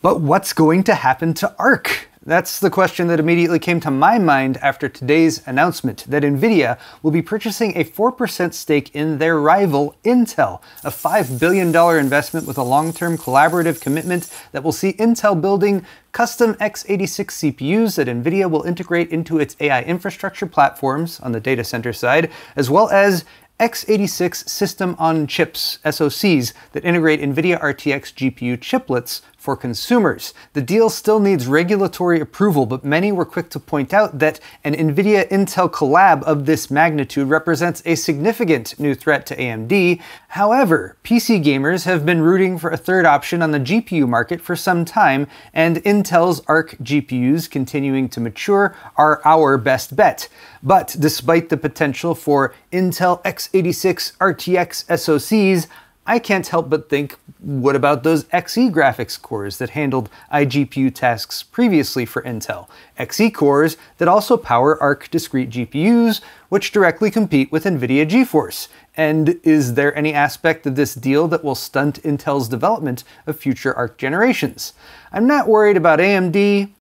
But what's going to happen to Arc? That's the question that immediately came to my mind after today's announcement that Nvidia will be purchasing a 4% stake in their rival Intel, a $5 billion investment with a long-term collaborative commitment that will see Intel building custom x86 CPUs that Nvidia will integrate into its AI infrastructure platforms on the data center side, as well as x86 system on chips, SoCs, that integrate NVIDIA RTX GPU chiplets for consumers. The deal still needs regulatory approval, but many were quick to point out that an NVIDIA Intel collab of this magnitude represents a significant new threat to AMD. However, PC gamers have been rooting for a third option on the GPU market for some time, and Intel's Arc GPUs continuing to mature are our best bet. But despite the potential for Intel x86 RTX SoCs, I can't help but think, what about those Xe graphics cores that handled iGPU tasks previously for Intel? Xe cores that also power Arc discrete GPUs, which directly compete with NVIDIA GeForce. And is there any aspect of this deal that will stunt Intel's development of future Arc generations? I'm not worried about AMD,